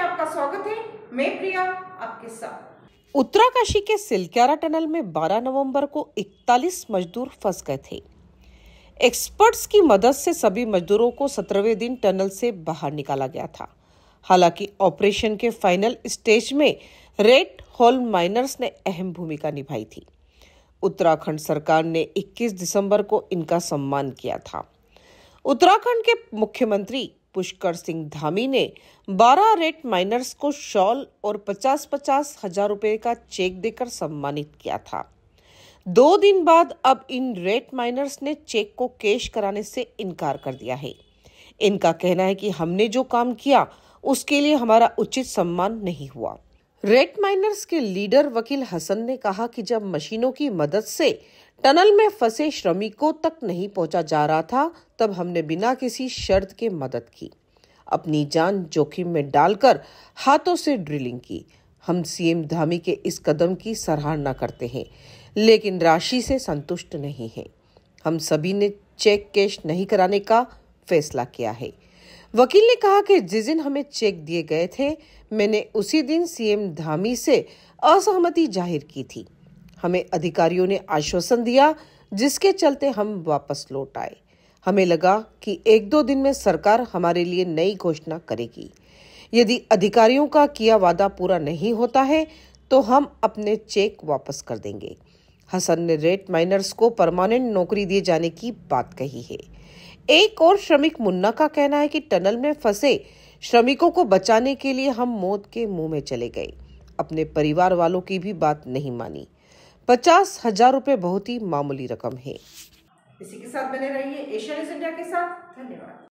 आपका स्वागत है। मैं प्रिया, आपके साथ। उत्तराकाशी के सिलक्यारा टनल में 12 नवंबर को 41 मजदूर फंस गए थे। एक्सपर्ट्स की मदद से सभी मजदूरों को सत्रहवें दिन टनल से बाहर निकाला गया था। हालाँकि ऑपरेशन के फाइनल स्टेज में रेड होल माइनर्स ने अहम भूमिका निभाई थी। उत्तराखंड सरकार ने 21 दिसंबर को इनका सम्मान किया था। उत्तराखंड के मुख्यमंत्री पुष्कर सिंह धामी ने 12 रेट माइनर्स को शॉल और 50-50 हज़ार रुपए का चेक देकर सम्मानित किया था। दो दिन बाद अब इन रेट माइनर्स ने चेक को कैश कराने से इनकार कर दिया है। इनका कहना है कि हमने जो काम किया, उसके लिए हमारा उचित सम्मान नहीं हुआ। रेट माइनर्स के लीडर वकील हसन ने कहा कि जब मशीनों की मदद से टनल में फंसे श्रमिकों तक नहीं पहुँचा जा रहा था, तब हमने बिना किसी शर्त के मदद की। अपनी जान जोखिम में डालकर हाथों से ड्रिलिंग की। हम सीएम धामी के इस कदम की सराहना करते हैं, लेकिन राशि से संतुष्ट नहीं है। हम सभी ने चेक कैश नहीं कराने का फैसला किया है। वकील ने कहा कि जिस दिन हमें चेक दिए गए थे, मैंने उसी दिन सीएम धामी से असहमति ज़ाहिर की थी। हमें अधिकारियों ने आश्वासन दिया, जिसके चलते हम वापस लौट आए। हमें लगा कि एक दो दिन में सरकार हमारे लिए नई घोषणा करेगी। यदि अधिकारियों का किया वादा पूरा नहीं होता है तो हम अपने चेक वापस कर देंगे। हसन ने रेट माइनर्स को परमानेंट नौकरी दिए जाने की बात कही है। एक और श्रमिक मुन्ना का कहना है कि टनल में फंसे श्रमिकों को बचाने के लिए हम मौत के मुँह में चले गए। अपने परिवार वालों की भी बात नहीं मानी। पचास हज़ार रुपए बहुत ही मामूली रकम है। इसी के साथ बने रहिए एशिया न्यूज़ इंडिया के साथ। धन्यवाद।